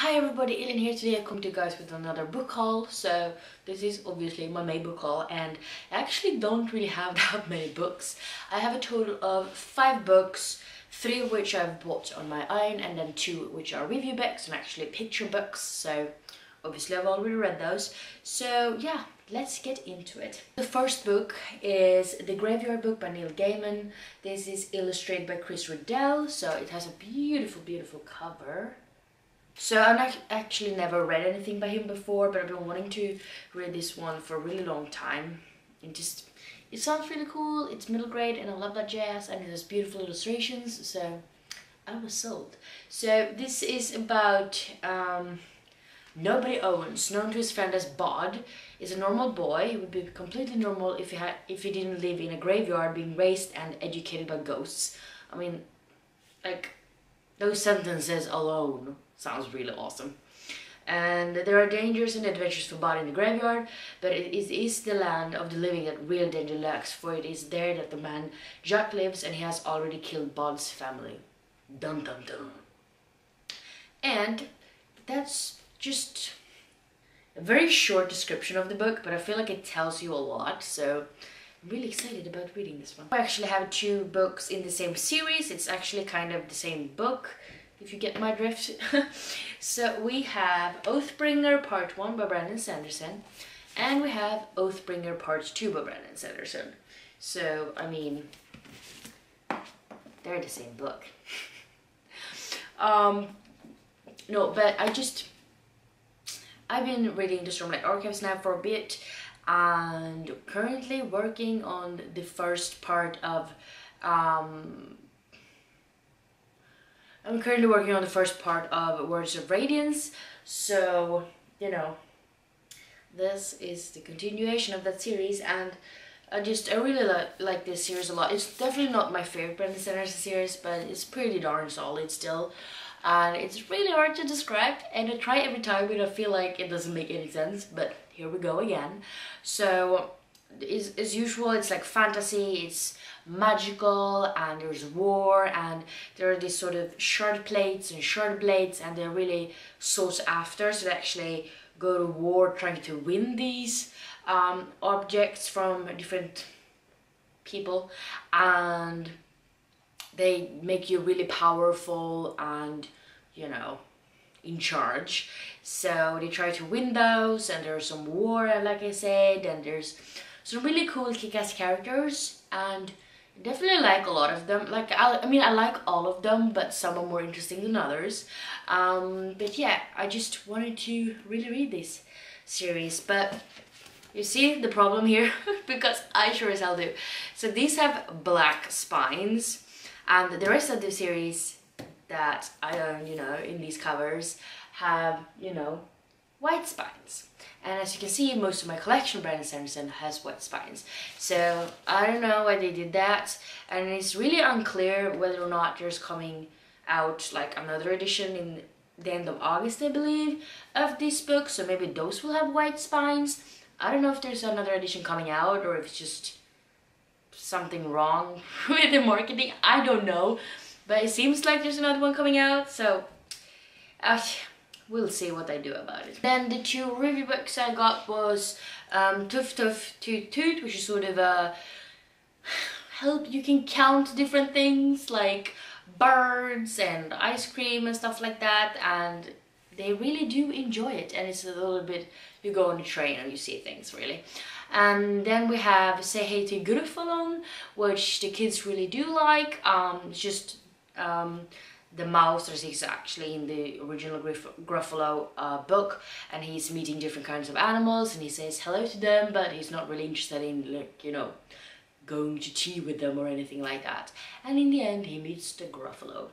Hi everybody, Elin here. Today I come to you guys with another book haul. So this is obviously my May book haul and I actually don't really have that many books. I have a total of five books, three of which I've bought on my own and then two which are review books and actually picture books. So obviously I've already read those. So yeah, let's get into it. The first book is The Graveyard Book by Neil Gaiman. This is illustrated by Chris Riddell, so it has a beautiful, beautiful cover. So I've actually never read anything by him before, but I've been wanting to read this one for a really long time. It just, it sounds really cool, it's middle grade and I love that jazz and it has beautiful illustrations, so I was sold. So this is about um, Nobody Owens, known to his friend as Bod, is a normal boy. He would be completely normal if he had if he didn't live in a graveyard being raised and educated by ghosts. I mean, like those sentences alone sounds really awesome. And there are dangers and adventures for Bod in the graveyard, but it is, is the land of the living that real danger lurks, for it is there that the man Jack lives and he has already killed Bod's family. Dun dun dun. And that's just a very short description of the book, but I feel like it tells you a lot, so I'm really excited about reading this one. I actually have two books in the same series. It's actually kind of the same book, if you get my drift. so we have Oathbringer Part 1 by Brandon Sanderson, and we have Oathbringer Part 2 by Brandon Sanderson. So, I mean, they're the same book. um, no, but I just I've been reading the Stormlight Archives now for a bit and currently working on the first part of um, I'm currently working on the first part of Words of Radiance. So you know this is the continuation of that series and I just I really li like this series a lot. It's definitely not my favorite Brandon Sanderson series but it's pretty darn solid still. And it's really hard to describe and I try every time but I feel like it doesn't make any sense but here we go again. So as, as usual it's like fantasy it's magical and there's war and there are these sort of shard plates and shard blades and they're really sought after. So they actually go to war trying to win these um, objects from different people and they make you really powerful and you know in charge. So they try to win those and there's some war like I said and there's some really cool kick-ass characters and definitely like a lot of them. Like I, I mean I like all of them but some are more interesting than others. Um, but yeah I just wanted to really read this series. But you see the problem here? Because I sure as hell do. So these have black spines and the rest of the series that I own, you know, in these covers have, you know, white spines. And as you can see, most of my collection, Brandon Sanderson, has white spines. So I don't know why they did that. And it's really unclear whether or not there's coming out like another edition in the end of August, I believe, of this book. So maybe those will have white spines. I don't know if there's another edition coming out or if it's just something wrong with the marketing. I don't know. But it seems like there's another one coming out. So uh, we'll see what I do about it. Then the two review books I got was um, Tuff Tuff Toot Toot, which is sort of a help you can count different things like birds and ice cream and stuff like that and they really do enjoy it and it's a little bit you go on a train and you see things really and then we have Say Hey to Gruffalon which the kids really do like um, just um, the mouse is actually in the original Gruff Gruffalo uh, book and he's meeting different kinds of animals and he says hello to them but he's not really interested in like you know going to tea with them or anything like that. And in the end he meets the Gruffalo.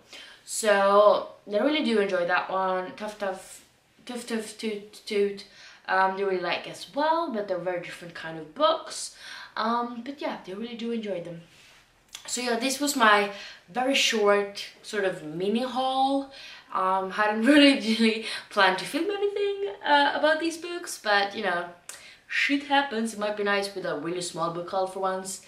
So they really do enjoy that one. Tough tough tough tough toot toot. Um, they really like as well but they're very different kind of books. Um, but yeah they really do enjoy them so yeah this was my very short sort of mini haul. Um hadn't really really planned to film anything uh, about these books but you know shit happens. It might be nice with a really small book haul for once.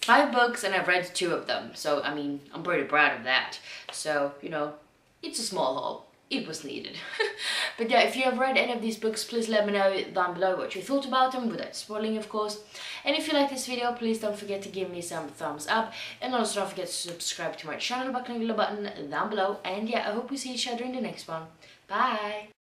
Five books and I've read two of them. So I mean I'm pretty proud of that. So you know it's a small haul it was needed. but yeah, if you have read any of these books, please let me know down below what you thought about them, without spoiling of course. And if you like this video, please don't forget to give me some thumbs up. And also don't forget to subscribe to my channel by clicking the button down below. And yeah, I hope we see each other in the next one. Bye!